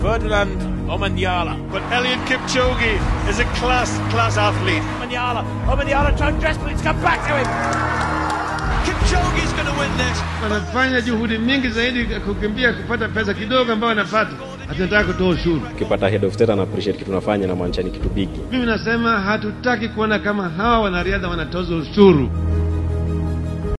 Ferdinand Omanyala. But Eliud Kipchoge is a class, class athlete. Omanyala. Omanyala trying desperately to come back to him. Kipchoge's going win this. wanafanya juhudi mingi zaidi kukimbia kupata pesa kidogo ambayo wanapata, hatunataka kutoa ushuru. ukipata head of state ana appreciate kitu tunafanya na maanisha ni kitu bigi Mimi nasema hatutaki kuona kama hawa wanariadha wanatoza ushuru.